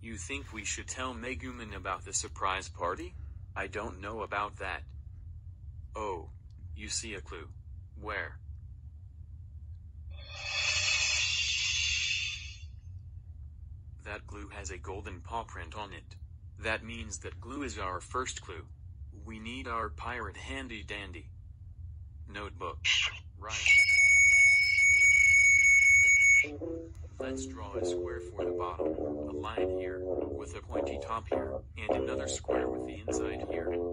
You think we should tell Megumin about the surprise party? I don't know about that. Oh, you see a clue. Where? That glue has a golden paw print on it. That means that glue is our first clue. We need our pirate handy dandy. Notebook. Right. Let's draw a square for the bottom, line here, with a pointy top here, and another square with the inside here.